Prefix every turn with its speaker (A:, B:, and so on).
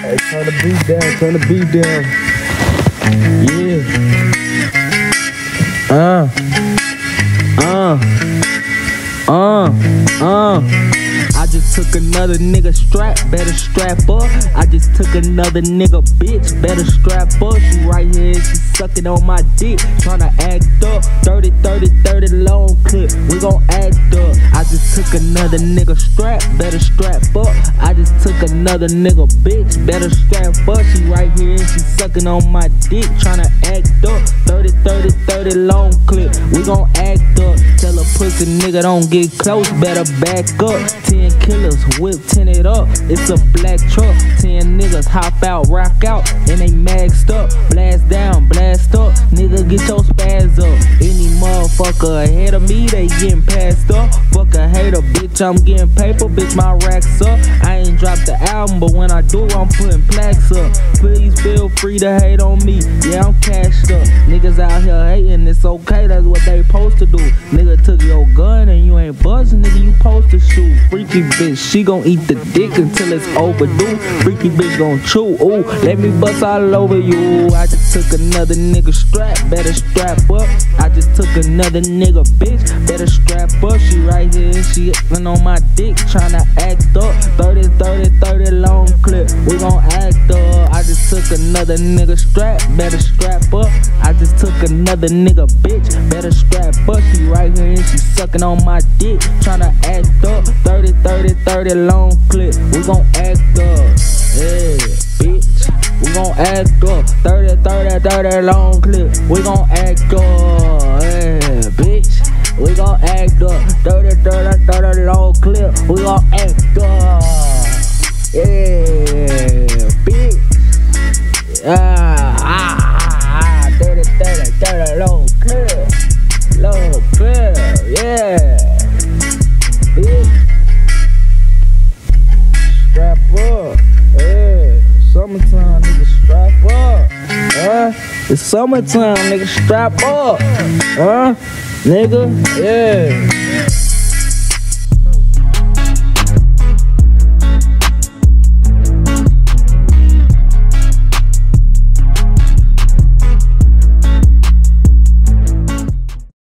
A: Hey, turn the beat down, turn the beat down. Yeah. Uh. Uh. Uh. Uh. I just took another nigga strap, better strap up. I just took another nigga bitch, better strap up. She right here, she sucking on my dick, tryna act up. 30, 30, 30 long clip, we gon' act up. I just took another nigga strap, better strap up. I just took another nigga bitch, better strap up. She right here, and she sucking on my dick, tryna act up. 30, 30, 30 long clip, we gon' act up. Tell a pussy nigga don't get close, better back up. 10 killers, whip 10 it up. It's a black truck. Ten niggas hop out, rock out, and they maxed up. Blast down, blast up. Nigga, get your motherfucker ahead of me, they getting passed up. Fuck a hater, bitch, I'm getting paper, bitch, my racks up. I ain't dropped the album, but when I do, I'm putting plaques up. Please feel free to hate on me. Yeah, I'm cashed up. Niggas out here hating, it's okay, that's what they supposed to do. Nigga took your gun and you ain't buzzing, nigga, you supposed to shoot. Freaky bitch, she gon' eat the dick until it's overdue. Freaky bitch gon' chew, ooh, let me bust all over you. I just took another nigga strap, better strap up. I just took another nigga bitch, better strap up. She right here, she on my dick, tryna act up. 30, 30, 30 long clip, we gon' act up. I just took another nigga strap, better strap up. I just took another nigga bitch, better strap up. She right here and she sucking on my dick, tryna act up. 30, 30, 30 long clip, we gon' act up. Yeah, bitch, we gon' act up. 30, 30, 30 long clip, we gon' act up. We gon' act up. 30, 30, 30 long clip, we gon' act up. Yeah, bitch. Ah, ah, ah, ah, 30, 30, 30 long clip. Long clip, yeah. Bitch. Strap up, yeah. Summertime, nigga, strap up. Huh? It's summertime, nigga, strap up. Huh? Nigga, yeah.